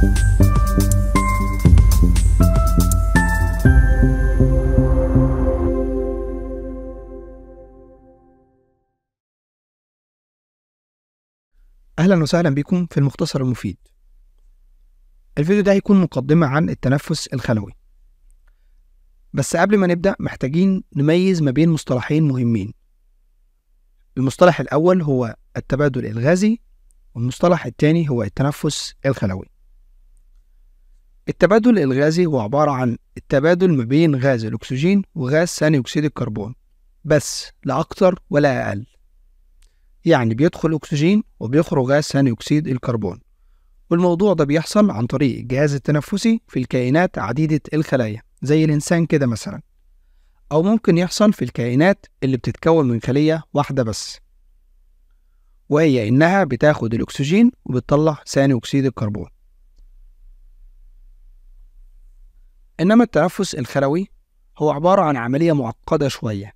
أهلا وسهلا بكم في المختصر المفيد. الفيديو ده هيكون مقدمة عن التنفس الخلوي. بس قبل ما نبدأ محتاجين نميز ما بين مصطلحين مهمين. المصطلح الأول هو التبادل الغازي والمصطلح الثاني هو التنفس الخلوي. التبادل الغازي هو عبارة عن التبادل ما بين غاز الأكسجين وغاز ثاني أكسيد الكربون بس لا أكتر ولا أقل. يعني بيدخل أكسجين وبيخرج غاز ثاني أكسيد الكربون. والموضوع ده بيحصل عن طريق الجهاز التنفسي في الكائنات عديدة الخلايا زي الإنسان كده مثلا. أو ممكن يحصل في الكائنات اللي بتتكون من خلية واحدة بس. وهي إنها بتاخد الأكسجين وبتطلع ثاني أكسيد الكربون. إنما التنفس الخلوي هو عبارة عن عملية معقدة شوية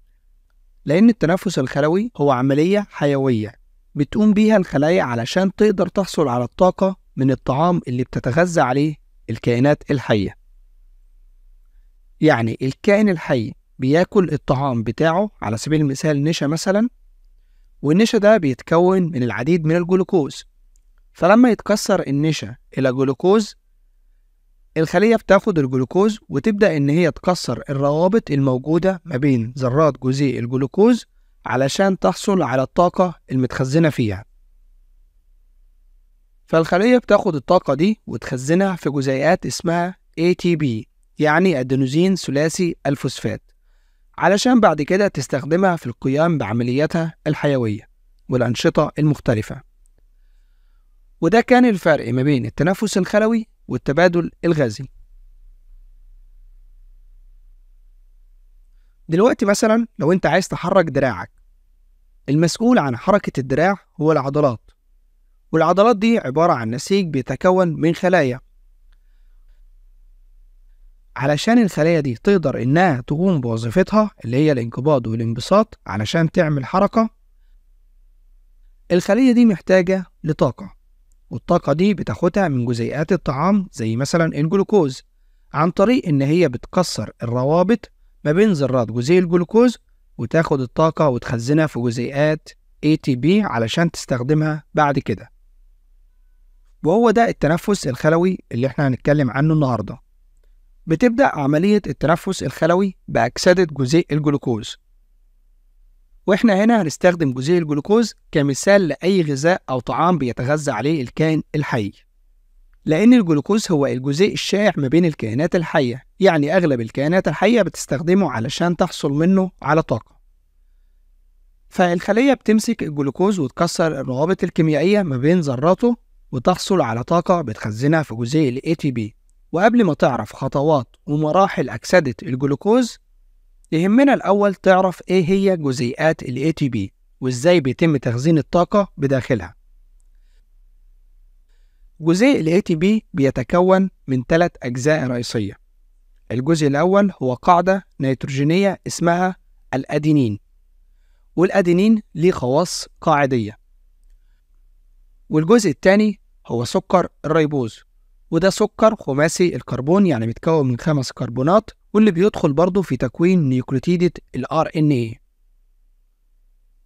لأن التنفس الخلوي هو عملية حيوية بتقوم بيها الخلايا علشان تقدر تحصل على الطاقة من الطعام اللي بتتغذى عليه الكائنات الحية. يعني الكائن الحي بياكل الطعام بتاعه على سبيل المثال نشا مثلا والنشا ده بيتكون من العديد من الجلوكوز. فلما يتكسر النشا إلى جلوكوز الخلية بتاخد الجلوكوز وتبدأ إن هي تكسر الروابط الموجودة ما بين ذرات جزيء الجلوكوز علشان تحصل على الطاقة المتخزنة فيها. فالخلية بتاخد الطاقة دي وتخزنها في جزيئات اسمها ATP يعني أدينوزين ثلاثي الفوسفات علشان بعد كده تستخدمها في القيام بعملياتها الحيوية والأنشطة المختلفة. وده كان الفرق ما بين التنفس الخلوي والتبادل الغازي. دلوقتي مثلا لو أنت عايز تحرك دراعك المسؤول عن حركة الدراع هو العضلات. والعضلات دي عبارة عن نسيج بيتكون من خلايا. علشان الخلايا دي تقدر إنها تقوم بوظيفتها اللي هي الانقباض والانبساط علشان تعمل حركة الخلية دي محتاجة لطاقة. والطاقة دي بتاخدها من جزيئات الطعام زي مثلا الجلوكوز عن طريق إن هي بتكسر الروابط ما بين ذرات جزيء الجلوكوز وتاخد الطاقة وتخزنها في جزيئات ATP علشان تستخدمها بعد كده. وهو ده التنفس الخلوي اللي إحنا هنتكلم عنه النهاردة. بتبدأ عملية التنفس الخلوي بأكسدة جزيء الجلوكوز. وإحنا هنا هنستخدم جزيء الجلوكوز كمثال لأي غذاء أو طعام بيتغذى عليه الكائن الحي. لأن الجلوكوز هو الجزيء الشائع ما بين الكائنات الحية يعني أغلب الكائنات الحية بتستخدمه علشان تحصل منه على طاقة. فالخلية بتمسك الجلوكوز وتكسر الروابط الكيميائية ما بين ذراته وتحصل على طاقة بتخزنها في جزيء ال ATP وقبل ما تعرف خطوات ومراحل أكسدة الجلوكوز يهمنا الأول تعرف إيه هي جزيئات ال ATP وإزاي بيتم تخزين الطاقة بداخلها. جزيء ال ATP بيتكون من ثلاث أجزاء رئيسية. الجزء الأول هو قاعدة نيتروجينية اسمها الأدينين والأدينين ليه خواص قاعدية. والجزء الثاني هو سكر الريبوز وده سكر خماسي الكربون يعني بيتكون من خمس كربونات واللي بيدخل برضه في تكوين نيوكليتيدة ال RNA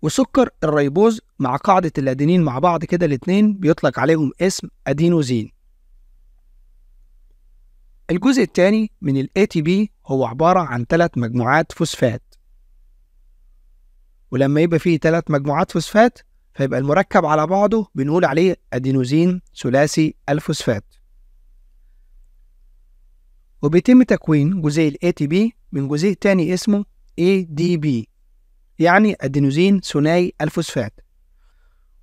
وسكر الريبوز مع قاعدة الأدينين مع بعض كده الاتنين بيطلق عليهم اسم أدينوزين. الجزء الثاني من ال ATP هو عبارة عن ثلاث مجموعات فوسفات. ولما يبقى فيه ثلاث مجموعات فوسفات فيبقى المركب على بعضه بنقول عليه أدينوزين ثلاثي الفوسفات. وبيتم تكوين جزيء ال ATP من جزيء تاني اسمه ADP يعني أدينوزين ثنائي الفوسفات.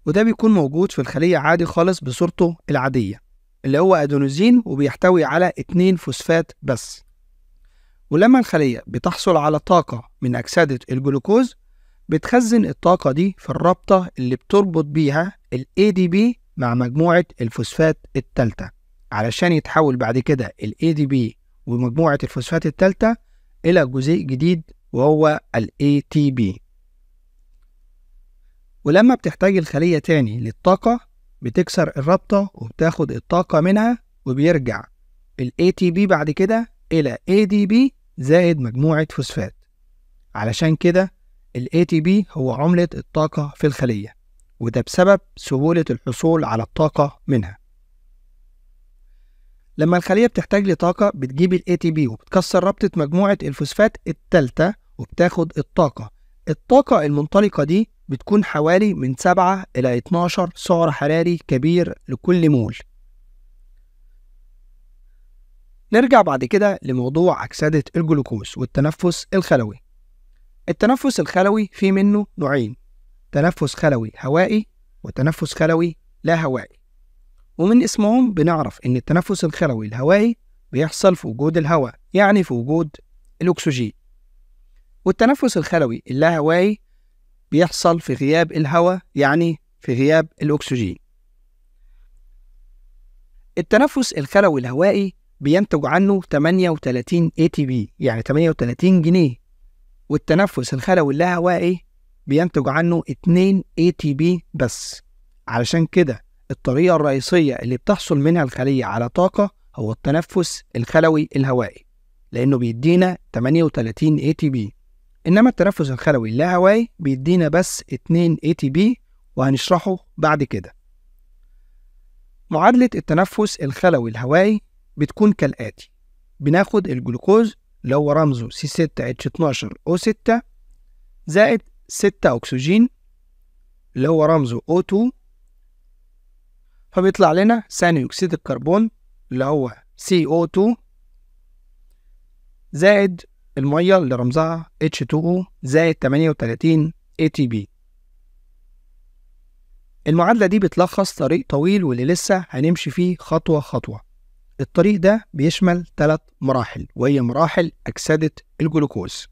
وده بيكون موجود في الخلية عادي خالص بصورته العادية اللي هو أدينوزين وبيحتوي على اتنين فوسفات بس. ولما الخلية بتحصل على طاقة من أكسدة الجلوكوز بتخزن الطاقة دي في الرابطة اللي بتربط بيها ال ADP مع مجموعة الفوسفات التالتة علشان يتحول بعد كده ال ADP ومجموعة الفوسفات التالتة إلى جزيء جديد وهو ال ATP ولما بتحتاج الخلية تاني للطاقة بتكسر الرابطة وبتاخد الطاقة منها وبيرجع ال ATP بعد كده إلى ADP زائد مجموعة فوسفات. علشان كده ال ATP هو عملة الطاقة في الخلية وده بسبب سهولة الحصول على الطاقة منها. لما الخلية بتحتاج لطاقة بتجيب ال ATP وبتكسر رابطة مجموعة الفوسفات التالتة وبتاخد الطاقة. الطاقة المنطلقة دي بتكون حوالي من 7 إلى 12 سعر حراري كبير لكل مول. نرجع بعد كده لموضوع أكسدة الجلوكوز والتنفس الخلوي. التنفس الخلوي في منه نوعين تنفس خلوي هوائي وتنفس خلوي لا هوائي. ومن اسمهم بنعرف إن التنفس الخلوي الهوائي بيحصل في وجود الهواء يعني في وجود الأكسجين. والتنفس الخلوي اللاهوائي بيحصل في غياب الهواء يعني في غياب الأكسجين. التنفس الخلوي الهوائي بينتج عنه 38 ATP يعني 38 جنيه. والتنفس الخلوي اللاهوائي بينتج عنه 2 ATP بس. علشان كده الطريقة الرئيسية اللي بتحصل منها الخلية على طاقة هو التنفس الخلوي الهوائي لأنه بيدينا 38 ATP إنما التنفس الخلوي اللاهوائي بيدينا بس 2 ATP وهنشرحه بعد كده. معادلة التنفس الخلوي الهوائي بتكون كالآتي. بناخد الجلوكوز اللي هو رمزه C6H12O6 زائد 6 أكسجين اللي هو رمزه O2 فبيطلع لنا ثاني أكسيد الكربون اللي هو CO2 زائد المية اللي رمزها H2O زائد 38 ATP المعادلة دي بتلخص طريق طويل واللي لسه هنمشي فيه خطوة خطوة. الطريق ده بيشمل ثلاث مراحل وهي مراحل أكسدة الجلوكوز.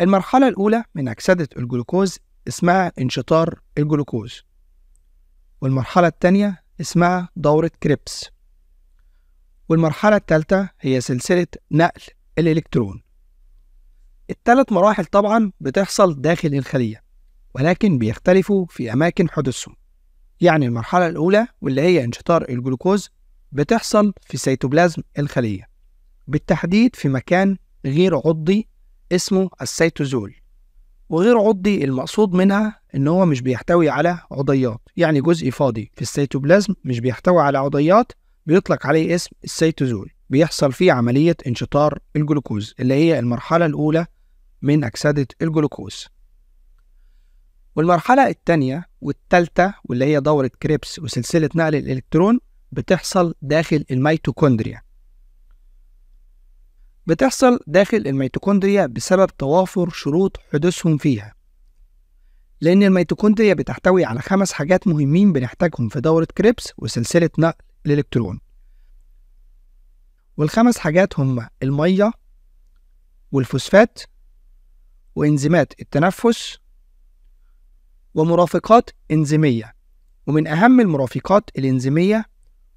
المرحلة الأولى من أكسدة الجلوكوز اسمها انشطار الجلوكوز. والمرحلة الثانية اسمها دورة كريبس. والمرحلة الثالثة هي سلسلة نقل الإلكترون. الثلاث مراحل طبعا بتحصل داخل الخلية ولكن بيختلفوا في أماكن حدوثهم. يعني المرحلة الأولى واللي هي انشطار الجلوكوز بتحصل في سيتوبلازم الخلية بالتحديد في مكان غير عضي اسمه السيتوزول. وغير عضي المقصود منها إن هو مش بيحتوي على عضيات. يعني جزء فاضي في السيتوبلازم مش بيحتوي على عضيات بيطلق عليه اسم السيتوزول. بيحصل فيه عملية انشطار الجلوكوز اللي هي المرحلة الأولى من أكسدة الجلوكوز. والمرحلة الثانية والثالثة واللي هي دورة كريبس وسلسلة نقل الإلكترون بتحصل داخل الميتوكوندريا. بتحصل داخل الميتوكوندريا بسبب توافر شروط حدوثهم فيها. لأن الميتوكوندريا بتحتوي على خمس حاجات مهمين بنحتاجهم في دورة كريبس وسلسلة نقل الإلكترون. والخمس حاجات هم المية والفوسفات وإنزيمات التنفس ومرافقات إنزيمية. ومن أهم المرافقات الإنزيمية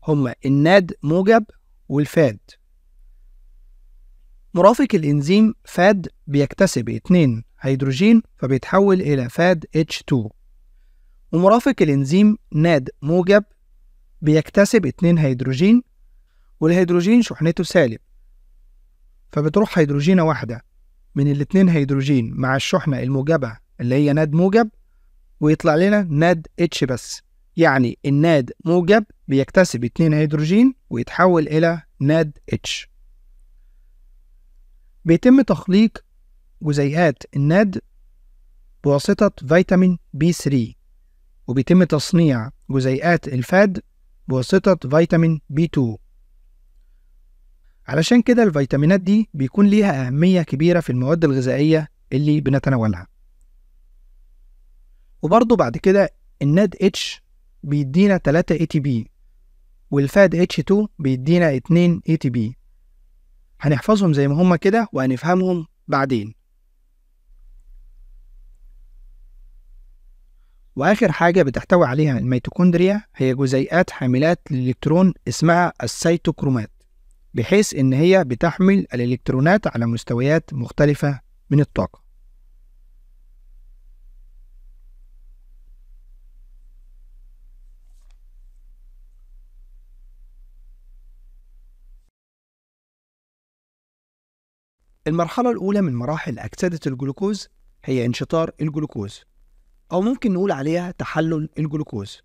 هم الناد موجب والفاد. مرافق الإنزيم فاد بيكتسب 2 هيدروجين فبيتحول إلى فاد H2 ومرافق الإنزيم NAD موجب بيكتسب 2 هيدروجين والهيدروجين شحنته سالب. فبتروح هيدروجينة واحدة من الاتنين هيدروجين مع الشحنة الموجبة اللي هي NAD موجب ويطلع لنا NADH بس. يعني ال NAD موجب بيكتسب اتنين هيدروجين ويتحول إلى NADH بيتم تخليق جزيئات ال NAD بواسطة فيتامين B 3 وبيتم تصنيع جزيئات ال FAD بواسطة فيتامين B 2 علشان كده الفيتامينات دي بيكون ليها أهمية كبيرة في المواد الغذائية اللي بنتناولها. وبرضه بعد كده ال NADH بيدينا 3 ATP وال FADH 2 بيدينا 2 ATP هنحفظهم زي ما هما كده وهنفهمهم بعدين. وآخر حاجة بتحتوي عليها الميتوكوندريا هي جزيئات حاملات للإلكترون اسمها السيتوكرومات بحيث إن هي بتحمل الإلكترونات على مستويات مختلفة من الطاقة. المرحلة الأولى من مراحل أكسدة الجلوكوز هي انشطار الجلوكوز. أو ممكن نقول عليها تحلل الجلوكوز.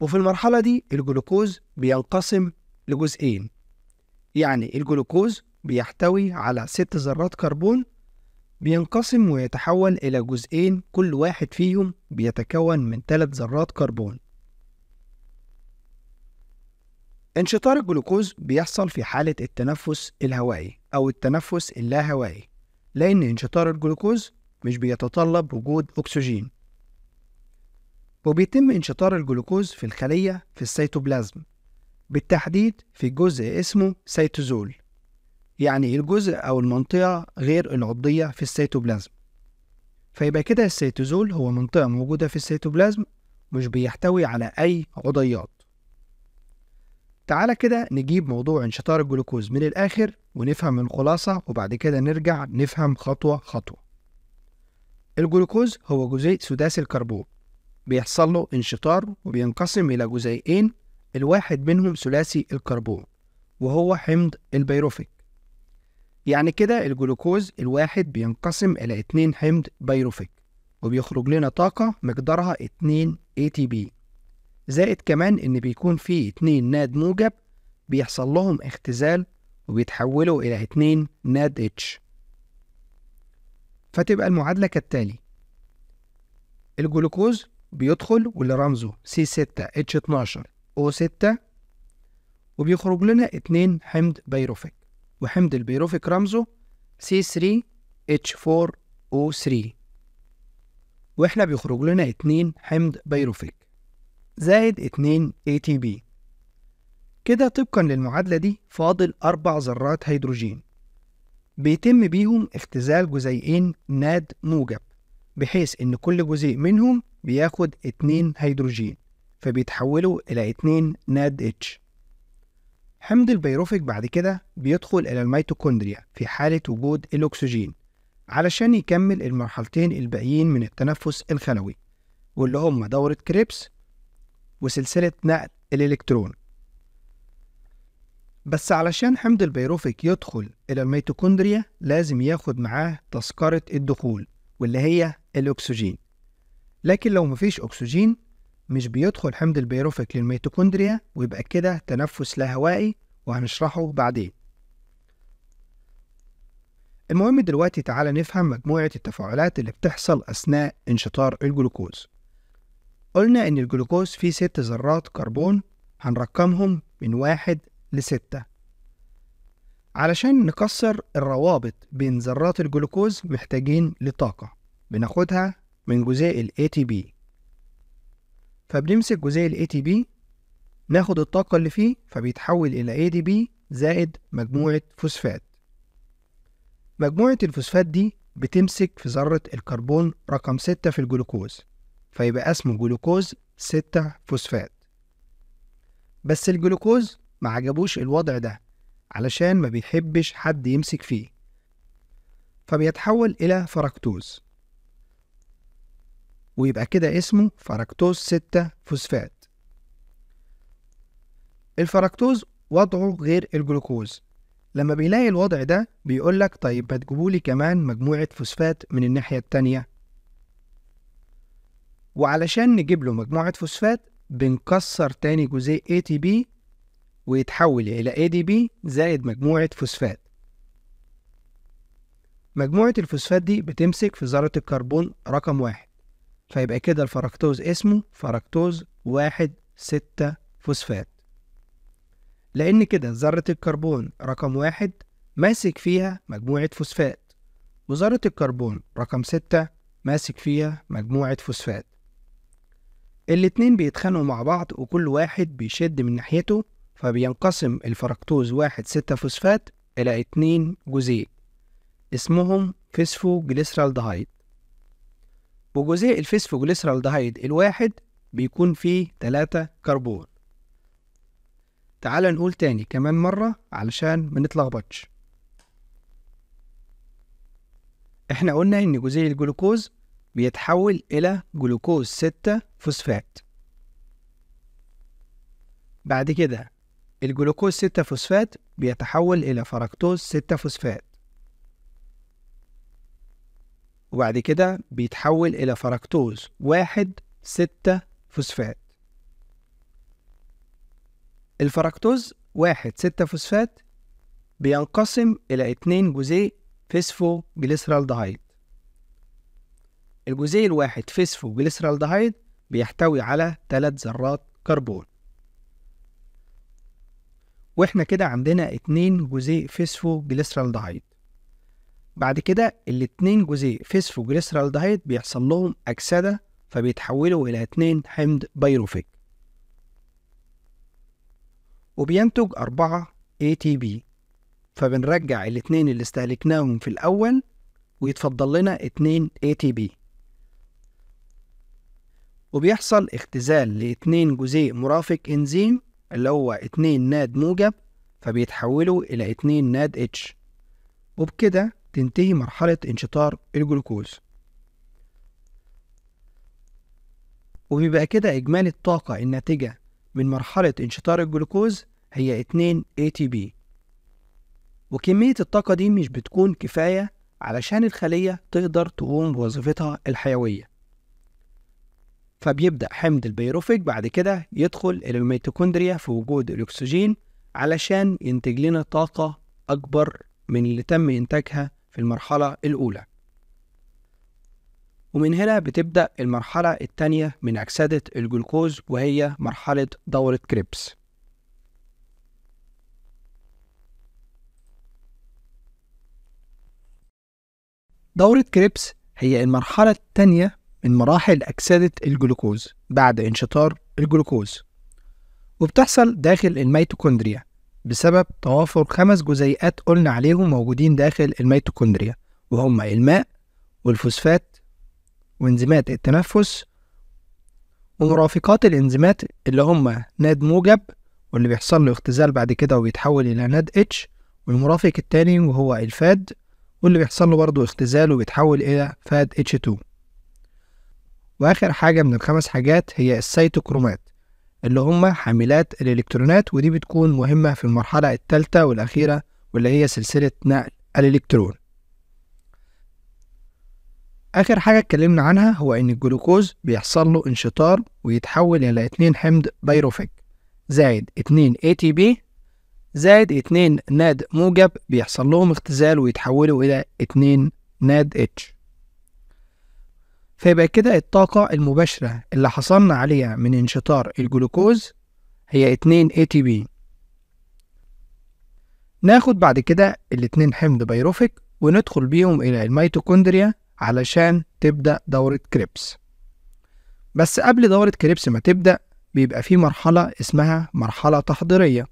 وفي المرحلة دي الجلوكوز بينقسم لجزئين. يعني الجلوكوز بيحتوي على ست ذرات كربون بينقسم ويتحول إلى جزئين كل واحد فيهم بيتكون من ثلاث ذرات كربون. انشطار الجلوكوز بيحصل في حالة التنفس الهوائي أو التنفس اللاهوائي. لأن انشطار الجلوكوز مش بيتطلب وجود أكسجين. وبيتم انشطار الجلوكوز في الخلية في السيتوبلازم بالتحديد في جزء اسمه سيتوزول يعني الجزء أو المنطقة غير العضية في السيتوبلازم. فيبقى كده السيتوزول هو منطقة موجودة في السيتوبلازم مش بيحتوي على أي عضيات. تعالى كده نجيب موضوع انشطار الجلوكوز من الآخر ونفهم الخلاصة وبعد كده نرجع نفهم خطوة خطوة. الجلوكوز هو جزيء سداسي الكربون بيحصل له انشطار وبينقسم إلى جزيئين الواحد منهم ثلاثي الكربون وهو حمض البيروفيك. يعني كده الجلوكوز الواحد بينقسم إلى اتنين حمض بيروفيك وبيخرج لنا طاقة مقدارها 2 ATP زائد كمان إن بيكون فيه اتنين ناد موجب بيحصل لهم اختزال وبيتحولوا إلى اتنين ناد اتش فتبقى المعادلة كالتالي. الجلوكوز بيدخل واللي رمزه C6H12O6 وبيخرج لنا اتنين حمض بيروفيك وحمض البيروفيك رمزه C3H4O3 وإحنا بيخرج لنا اتنين حمض بيروفيك زائد اتنين ATP كده طبقا للمعادلة دي فاضل أربع ذرات هيدروجين. بيتم بيهم اختزال جزيئين ناد موجب بحيث إن كل جزيء منهم بياخد اتنين هيدروجين فبيتحولوا إلى اتنين ناد اتش حمض البيروفيك بعد كده بيدخل إلى الميتوكوندريا في حالة وجود الأكسجين علشان يكمل المرحلتين الباقيين من التنفس الخلوي واللي هم دورة كريبس وسلسلة نقل الإلكترون. بس علشان حمض البيروفيك يدخل إلى الميتوكوندريا لازم ياخد معاه تذكرة الدخول واللي هي الأكسجين. لكن لو مفيش أكسجين مش بيدخل حمض البيروفيك للميتوكوندريا ويبقى كده تنفس لا هوائي وهنشرحه بعدين. المهم دلوقتي تعالى نفهم مجموعة التفاعلات اللي بتحصل أثناء انشطار الجلوكوز. قلنا إن الجلوكوز فيه ست ذرات كربون هنرقمهم من واحد لستة. علشان نكسر الروابط بين ذرات الجلوكوز محتاجين لطاقة. بناخدها من جزيء ال ATP فبنمسك جزيء ال ATP ناخد الطاقة اللي فيه فبيتحول إلى ADP زائد مجموعة فوسفات. مجموعة الفوسفات دي بتمسك في ذرة الكربون رقم ستة في الجلوكوز فيبقى اسمه جلوكوز ستة فوسفات. بس الجلوكوز ما عجبوش الوضع ده علشان ما بيحبش حد يمسك فيه. فبيتحول إلى فركتوز ويبقى كده اسمه فركتوز ستة فوسفات. الفركتوز وضعه غير الجلوكوز. لما بيلاقي الوضع ده بيقولك طيب ما كمان مجموعة فوسفات من الناحية التانية. وعلشان نجيب له مجموعة فوسفات بنكسر تاني جزيء ATP ويتحول إلى ADP زائد مجموعة فوسفات. مجموعة الفوسفات دي بتمسك في ذرة الكربون رقم واحد فيبقى كده الفركتوز اسمه فركتوز واحد ستة فوسفات. لأن كده ذرة الكربون رقم واحد ماسك فيها مجموعة فوسفات وذرة الكربون رقم ستة ماسك فيها مجموعة فوسفات. الاتنين بيتخانقوا مع بعض وكل واحد بيشد من ناحيته فبينقسم الفركتوز واحد ستة فوسفات إلى اتنين جزيء اسمهم فيسفو جليسرالدهايد وجزيء الفيسفو جليسرالدهايد الواحد بيكون فيه تلاتة كربون. تعال نقول تاني كمان مرة علشان منتلخبطش إحنا قلنا إن جزيء الجلوكوز بيتحول إلى جلوكوز ستة فوسفات. بعد كده الجلوكوز 6 فوسفات بيتحول إلى فركتوز 6 فوسفات. وبعد كده بيتحول إلى فركتوز 1 6 فوسفات. الفركتوز 1 6 فوسفات بينقسم إلى 2 جزيء فيسفو فسفوجليسرالدهايد الجزيء الواحد فيسفو فسفوجليسرالدهايد بيحتوي على 3 ذرات كربون. وإحنا كده عندنا اتنين جزيء فيسفو جليسرالدهايد بعد كده الاتنين جزيء فيسفو جليسرالدهايد بيحصل لهم أكسدة فبيتحولوا إلى اتنين حمض بيروفيك وبينتج أربعة ATP فبنرجع الاتنين اللي استهلكناهم في الأول ويتفضل لنا اتنين ATP وبيحصل اختزال لاتنين جزيء مرافق إنزيم اللي هو اتنين ناد موجب فبيتحولوا إلى اتنين ناد اتش وبكده تنتهي مرحلة انشطار الجلوكوز. وبيبقى كده إجمالي الطاقة الناتجة من مرحلة انشطار الجلوكوز هي 2 ATP وكمية الطاقة دي مش بتكون كفاية علشان الخلية تقدر تقوم بوظيفتها الحيوية. فبيبدأ حمض البيروفيك بعد كده يدخل إلى الميتوكوندريا في وجود الأكسجين علشان ينتج لنا طاقة أكبر من اللي تم إنتاجها في المرحلة الأولى. ومن هنا بتبدأ المرحلة الثانية من أكسدة الجلوكوز وهي مرحلة دورة كريبس. دورة كريبس هي المرحلة الثانية من مراحل أكسدة الجلوكوز بعد انشطار الجلوكوز وبتحصل داخل الميتوكوندريا بسبب توافر خمس جزيئات قلنا عليهم موجودين داخل الميتوكوندريا وهما الماء والفوسفات وانزيمات التنفس ومرافقات الانزيمات اللي هما NAD موجب واللي بيحصل له اختزال بعد كده وبيتحول إلى NADH والمرافق التاني وهو ال FAD واللي بيحصل له برضه اختزال وبيتحول إلى FADH2 وآخر حاجة من الخمس حاجات هي السيتوكرومات اللي هما حاملات الإلكترونات ودي بتكون مهمة في المرحلة الثالثة والأخيرة واللي هي سلسلة نقل الإلكترون. آخر حاجة اتكلمنا عنها هو إن الجلوكوز بيحصل له انشطار ويتحول إلى اتنين حمض بيروفيك زائد اتنين ATP زائد اتنين NAD موجب بيحصل لهم اختزال ويتحولوا إلى اتنين NADH فيبقى كده الطاقة المباشرة اللي حصلنا عليها من انشطار الجلوكوز هي 2 ATP ناخد بعد كده الاتنين حمض بيروفيك وندخل بيهم إلى الميتوكوندريا علشان تبدأ دورة كريبس. بس قبل دورة كريبس ما تبدأ بيبقى في مرحلة اسمها مرحلة تحضيرية.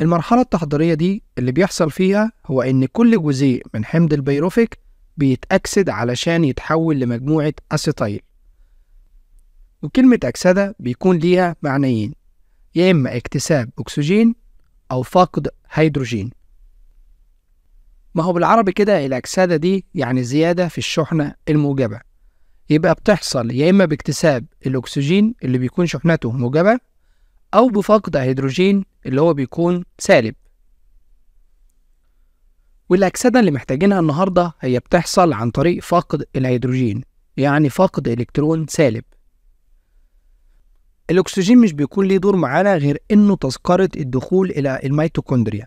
المرحلة التحضيرية دي اللي بيحصل فيها هو إن كل جزيء من حمض البيروفيك بيتأكسد علشان يتحول لمجموعة أسيتايل. وكلمة أكسدة بيكون ليها معنيين يا إما اكتساب أكسجين أو فقد هيدروجين. ما هو بالعربي كده الأكسدة دي يعني زيادة في الشحنة الموجبة. يبقى بتحصل يا إما باكتساب الأكسجين اللي بيكون شحنته موجبة أو بفقد هيدروجين اللي هو بيكون سالب. والأكسدة اللي محتاجينها النهاردة هي بتحصل عن طريق فقد الهيدروجين يعني فقد إلكترون سالب. الأكسجين مش بيكون ليه دور معانا غير إنه تذكرة الدخول إلى الميتوكوندريا.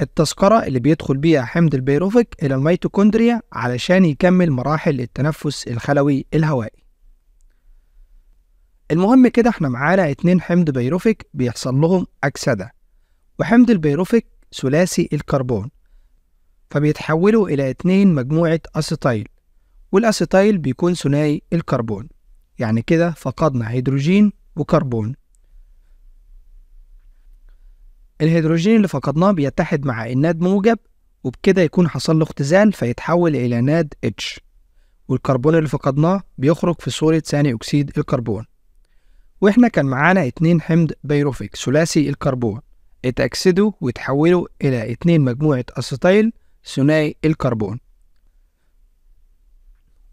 التذكرة اللي بيدخل بيها حمض البيروفيك إلى الميتوكوندريا علشان يكمل مراحل التنفس الخلوي الهوائي. المهم كده إحنا معانا اتنين حمض بيروفيك بيحصل لهم أكسدة وحمض البيروفيك ثلاثي الكربون. فبيتحولوا إلى اتنين مجموعة أسيتايل والأسيتايل بيكون ثنائي الكربون يعني كده فقدنا هيدروجين وكربون. الهيدروجين اللي فقدناه بيتحد مع ال NAD موجب وبكده يكون حصل له اختزال فيتحول إلى NADH والكربون اللي فقدناه بيخرج في صورة ثاني أكسيد الكربون. وإحنا كان معانا اتنين حمض بيروفيك ثلاثي الكربون اتأكسدوا وتحولوا إلى اتنين مجموعة أسيتايل ثنائي الكربون.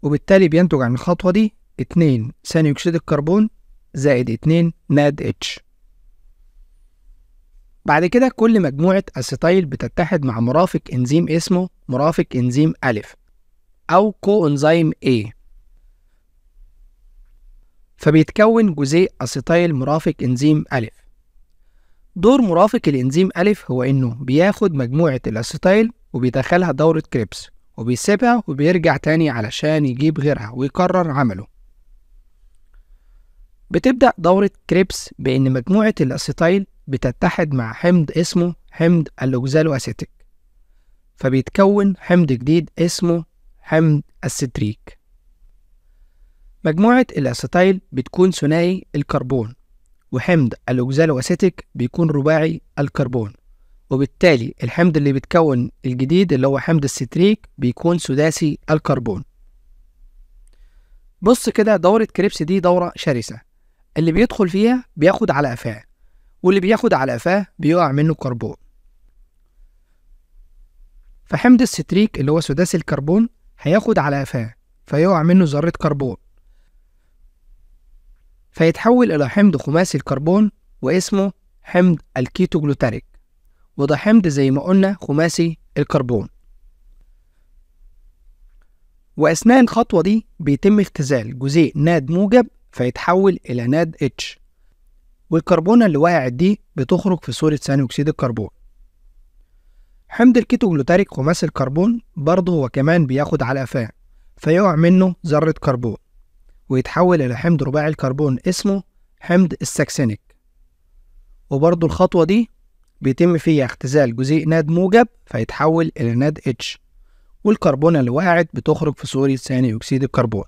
وبالتالي بينتج عن الخطوة دي اتنين ثاني أكسيد الكربون زائد اتنين NADH بعد كده كل مجموعة أسيتايل بتتحد مع مرافق إنزيم اسمه مرافق إنزيم ألف أو coenzyme A. فبيتكون جزيء أسيتايل مرافق إنزيم أ دور مرافق الإنزيم أ هو إنه بياخد مجموعة الأسيتايل وبيدخلها دورة كريبس وبيسيبها وبيرجع تاني علشان يجيب غيرها ويكرر عمله. بتبدأ دورة كريبس بإن مجموعة الأسيتايل بتتحد مع حمض اسمه حمض الأوكزالو أسيتيك فبيتكون حمض جديد اسمه حمض الستريك مجموعة الأسيتايل بتكون ثنائي الكربون وحمض الأوكزالو أسيتيك بيكون رباعي الكربون. وبالتالي الحمض اللي بيتكون الجديد اللي هو حمض الستريك بيكون سداسي الكربون. بص كده دورة كريبس دي دورة شرسة. اللي بيدخل فيها بياخد على قفاه واللي بياخد على قفاه بيقع منه كربون. فحمض الستريك اللي هو سداسي الكربون هياخد على قفاه فيقع منه ذرة كربون. فيتحول إلى حمض خماسي الكربون واسمه حمض الكيتوجلوتاريك وده حمض زي ما قلنا خماسي الكربون. وأثناء الخطوة دي بيتم اختزال جزيء NAD موجب فيتحول إلى NADH والكربونة اللي وقعت دي بتخرج في صورة ثاني أكسيد الكربون. حمض الكيتوجلوتاريك خماسي الكربون برضه هو كمان بياخد على قفاه فيقع منه ذرة كربون ويتحول إلى حمض رباعي الكربون اسمه حمض الساكسينيك. وبرضه الخطوة دي بيتم فيها اختزال جزيء NAD موجب فيتحول إلى NADH والكربونة اللي وقعت بتخرج في صورة ثاني أكسيد الكربون.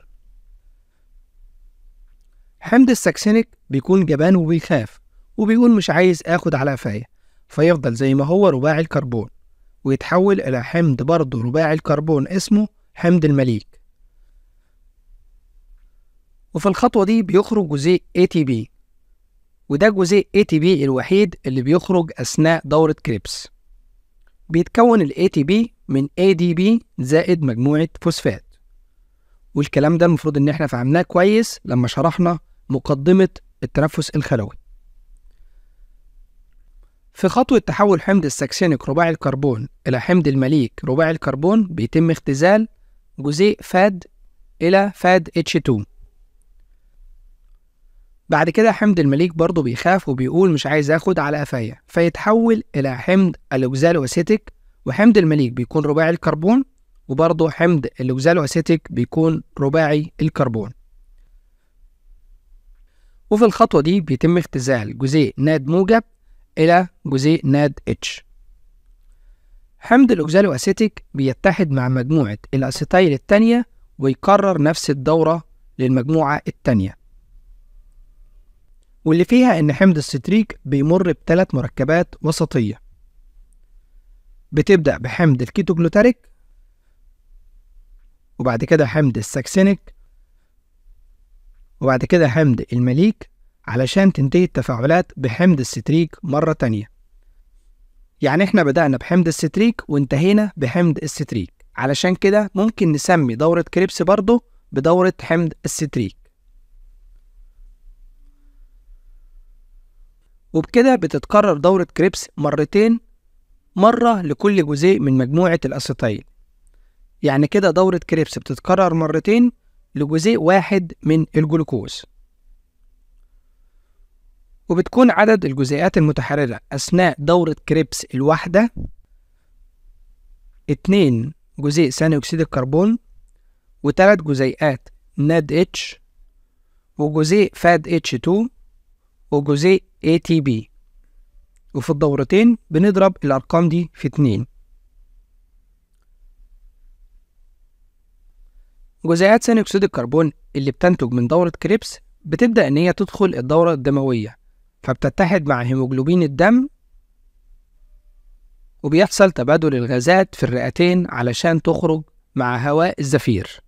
حمض الساكسينيك بيكون جبان وبيخاف وبيقول مش عايز آخد على قفايا فيفضل زي ما هو رباعي الكربون ويتحول إلى حمض برضه رباعي الكربون اسمه حمض الماليك. وفي الخطوة دي بيخرج جزيء ATP وده جزيء ATP الوحيد اللي بيخرج أثناء دورة كريبس. بيتكون ال ATP من ADP زائد مجموعة فوسفات. والكلام ده المفروض إن إحنا فهمناه كويس لما شرحنا مقدمة التنفس الخلوي. في خطوة تحول حمض الساكسينيك رباعي الكربون إلى حمض الماليك رباعي الكربون بيتم اختزال جزيء FAD إلى FADH2 بعد كده حمض الماليك برضه بيخاف وبيقول مش عايز آخد على قفايا فيتحول إلى حمض الأوكزالو أسيتيك وحمض المليك بيكون رباعي الكربون وبرضه حمض الأوكزالو أسيتيك بيكون رباعي الكربون. وفي الخطوة دي بيتم اختزال جزيء NAD موجب إلى جزيء NADH حمض الأوكزالو أسيتيك بيتحد مع مجموعة الأسيتايل التانية ويكرر نفس الدورة للمجموعة التانية. واللي فيها إن حمض الستريك بيمر بثلاث مركبات وسطية. بتبدأ بحمض الكيتوجلوتاريك وبعد كده حمض الساكسينيك وبعد كده حمض المليك علشان تنتهي التفاعلات بحمض الستريك مرة تانية. يعني إحنا بدأنا بحمض الستريك وانتهينا بحمض الستريك. علشان كده ممكن نسمي دورة كريبس برضه بدورة حمض الستريك. وبكده بتتكرر دورة كريبس مرتين مرة لكل جزيء من مجموعة الأسيتايل يعني كده دورة كريبس بتتكرر مرتين لجزيء واحد من الجلوكوز. وبتكون عدد الجزيئات المتحررة أثناء دورة كريبس الواحدة اتنين جزيء ثاني أكسيد الكربون وتلات جزيئات NADH وجزيء FADH 2 وجزيء ATP وفي الدورتين بنضرب الأرقام دي في اتنين. جزيئات ثاني أكسيد الكربون اللي بتنتج من دورة كريبس بتبدأ إن هي تدخل الدورة الدموية فبتتحد مع هيموجلوبين الدم وبيحصل تبادل الغازات في الرئتين علشان تخرج مع هواء الزفير.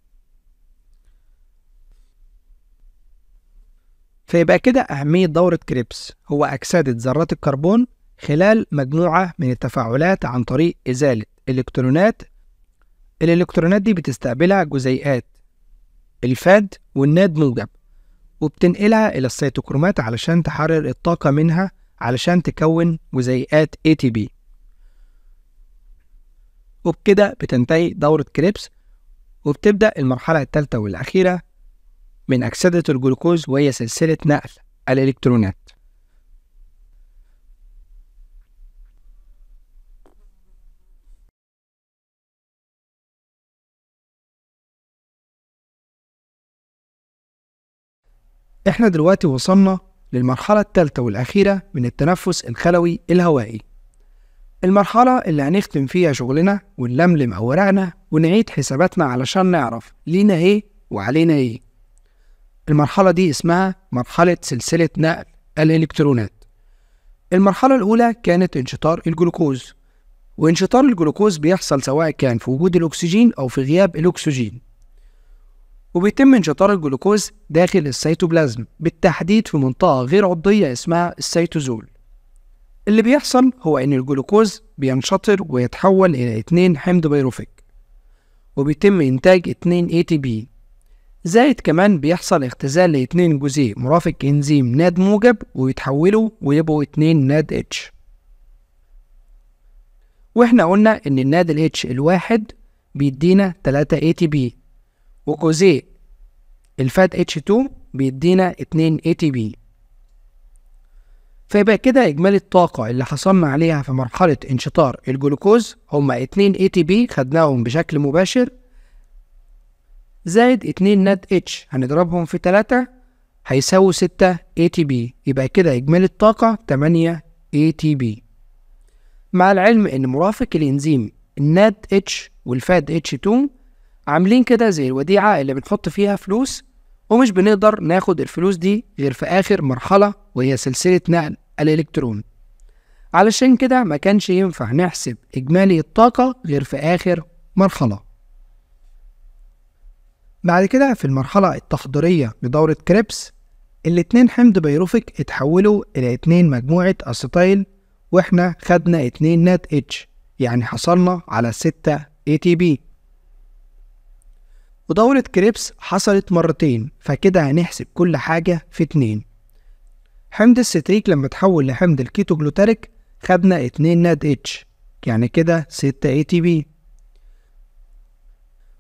فيبقى كده أهمية دورة كريبس. هو أكسدة ذرات الكربون خلال مجموعة من التفاعلات عن طريق إزالة إلكترونات. الإلكترونات دي بتستقبلها جزيئات ال FAD وال NAD موجب وبتنقلها إلى السيتوكرومات علشان تحرر الطاقة منها علشان تكون جزيئات ATP وبكده بتنتهي دورة كريبس وبتبدأ المرحلة الثالثة والأخيرة من أكسدة الجلوكوز وهي سلسلة نقل الإلكترونات. إحنا دلوقتي وصلنا للمرحلة الثالثة والأخيرة من التنفس الخلوي الهوائي. المرحلة اللي هنختم فيها شغلنا ونلملم أوراقنا ونعيد حساباتنا علشان نعرف لينا إيه وعلينا إيه. المرحلة دي اسمها مرحلة سلسلة نقل الإلكترونات. المرحلة الأولى كانت انشطار الجلوكوز وانشطار الجلوكوز بيحصل سواء كان في وجود الأكسجين أو في غياب الأكسجين. وبيتم انشطار الجلوكوز داخل السيتوبلازم بالتحديد في منطقة غير عضوية اسمها السيتوزول. اللي بيحصل هو إن الجلوكوز بينشطر ويتحول إلى 2 حمض بيروفيك وبيتم إنتاج 2 ATP زائد كمان بيحصل اختزال لاتنين جزيء مرافق إنزيم NAD موجب ويتحولوا ويبقوا اتنين NADH وإحنا قلنا إن ال NADH الواحد بيدينا 3 ATP وجزيء ال FADH 2 بيدينا 2 ATP فيبقى كده إجمالي الطاقة اللي حصلنا عليها في مرحلة انشطار الجلوكوز هما 2 ATP خدناهم بشكل مباشر زائد 2 NADH. هنضربهم في 3 هيساووا 6 ATP يبقى كده إجمالي الطاقة 8 ATP مع العلم إن مرافق الإنزيم ال NADH وال FADH 2 عاملين كده زي الوديعة اللي بنحط فيها فلوس ومش بنقدر ناخد الفلوس دي غير في آخر مرحلة وهي سلسلة نقل الإلكترون. علشان كده ما كانش ينفع نحسب إجمالي الطاقة غير في آخر مرحلة. بعد كده في المرحلة التحضيرية لدورة كريبس الاتنين حمض بيروفيك اتحولوا إلى اتنين مجموعة أسيتايل وإحنا خدنا اتنين NADH يعني حصلنا على ستة ATP ودورة كريبس حصلت مرتين فكده هنحسب كل حاجة في اتنين. حمض الستريك لما تحول لحمض الكيتوجلوتاريك خدنا اتنين NADH يعني كده ستة ATP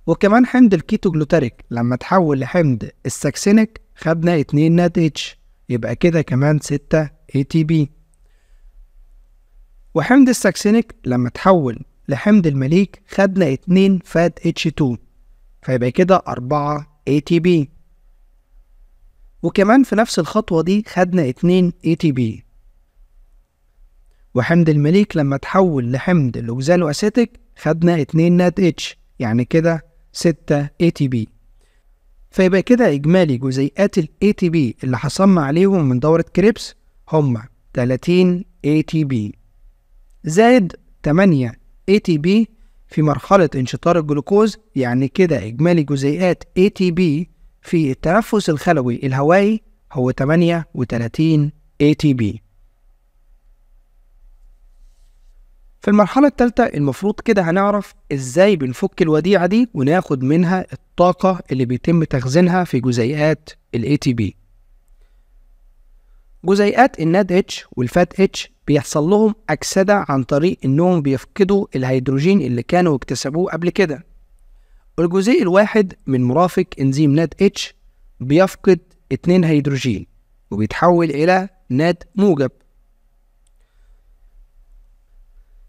وكمان حمض الكيتوجلوتاريك لما تحول لحمض الساكسينيك خدنا اتنين NADH يبقى كده كمان ستة ATP وحمض الساكسينيك لما تحول لحمض المليك خدنا اتنين FADH 2 فيبقى كده أربعة ATP وكمان في نفس الخطوة دي خدنا اتنين ATP وحمض المليك لما تحول لحمض الأوكزالو أسيتيك خدنا اتنين NADH يعني كده ستة ATP فيبقى كده إجمالي جزيئات ال ATP اللي حصلنا عليهم من دورة كريبس هما 30 ATP زائد 8 ATP في مرحلة انشطار الجلوكوز يعني كده إجمالي جزيئات ATP في التنفس الخلوي الهوائي هو 38 ATP في المرحلة الثالثة المفروض كده هنعرف إزاي بنفك الوديعة دي وناخد منها الطاقة اللي بيتم تخزينها في جزيئات ال ATP جزيئات ال NADH وال FADH بيحصل لهم أكسدة عن طريق إنهم بيفقدوا الهيدروجين اللي كانوا اكتسبوه قبل كده. الجزيء الواحد من مرافق إنزيم H بيفقد اتنين هيدروجين وبيتحول إلى NAD موجب.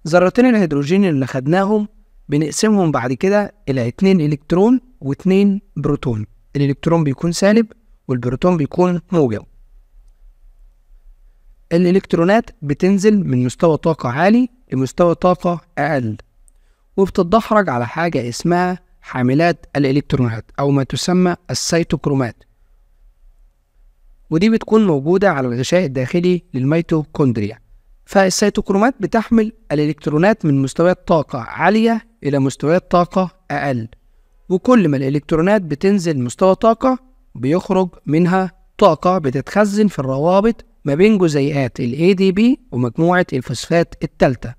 ذرتين الهيدروجين اللي خدناهم بنقسمهم بعد كده إلى اتنين إلكترون واتنين بروتون. الإلكترون بيكون سالب والبروتون بيكون موجب. الإلكترونات بتنزل من مستوى طاقة عالي لمستوى طاقة أقل وبتتدحرج على حاجة اسمها حاملات الإلكترونات أو ما تسمى السيتوكرومات. ودي بتكون موجودة على الغشاء الداخلي للميتوكوندريا. فالسيتوكرومات بتحمل الإلكترونات من مستويات طاقة عالية إلى مستويات طاقة أقل. وكل ما الإلكترونات بتنزل مستوى طاقة بيخرج منها طاقة بتتخزن في الروابط ما بين جزيئات ال ADP ومجموعة الفوسفات التالتة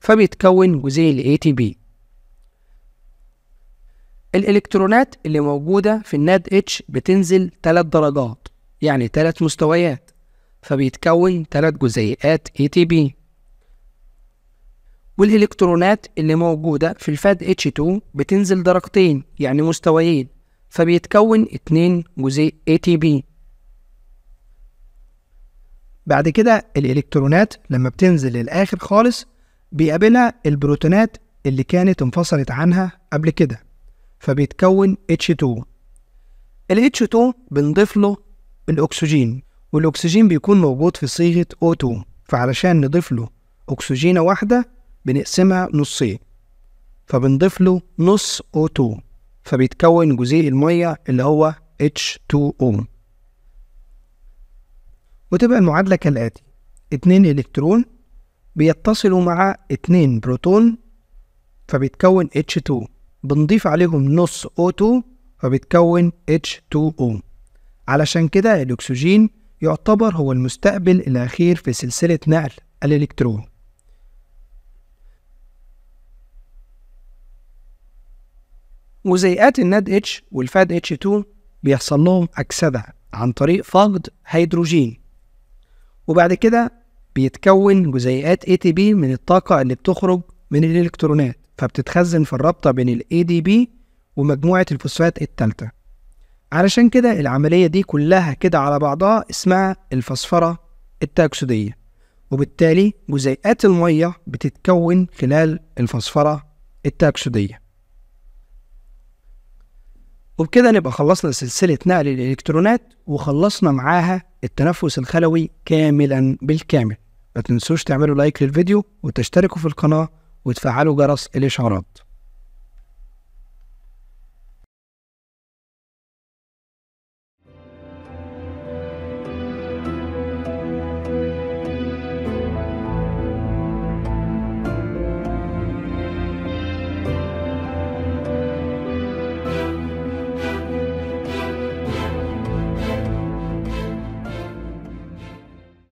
فبيتكون جزيء ال ATP الإلكترونات اللي موجودة في الناد اتش بتنزل تلات درجات يعني تلات مستويات. فبيتكون تلات جزيئات ATP والإلكترونات اللي موجودة في الفاد H2 بتنزل درجتين يعني مستويين فبيتكون اتنين جزيء ATP بعد كده الإلكترونات لما بتنزل للآخر خالص بيقابلها البروتونات اللي كانت انفصلت عنها قبل كده فبيتكون H2 ال H2 بنضيف له الأكسجين. والأكسجين بيكون موجود في صيغة O2 فعلشان نضيف له أكسجينة واحدة بنقسمها نصين فبنضيف له نص O2 فبيتكون جزيء المية اللي هو H2O وتبقى المعادلة كالآتي اتنين إلكترون بيتصلوا مع اتنين بروتون فبيتكون H2 بنضيف عليهم نص O2 فبيتكون H2O علشان كده الأكسجين يعتبر هو المستقبل الأخير في سلسلة نقل الإلكترون. جزيئات الناد H والفاد H2 بيحصل لهم أكسدة عن طريق فقد هيدروجين. وبعد كده بيتكون جزيئات ATP من الطاقة اللي بتخرج من الإلكترونات فبتتخزن في الرابطة بين ال ADP ومجموعة الفوسفات التالتة. علشان كده العملية دي كلها كده على بعضها اسمها الفسفرة التأكسدية وبالتالي جزيئات المية بتتكون خلال الفسفرة التأكسدية وبكده نبقى خلصنا سلسلة نقل الإلكترونات وخلصنا معاها التنفس الخلوي كاملا بالكامل. ما تنسوش تعملوا لايك للفيديو وتشتركوا في القناة وتفعلوا جرس الإشعارات.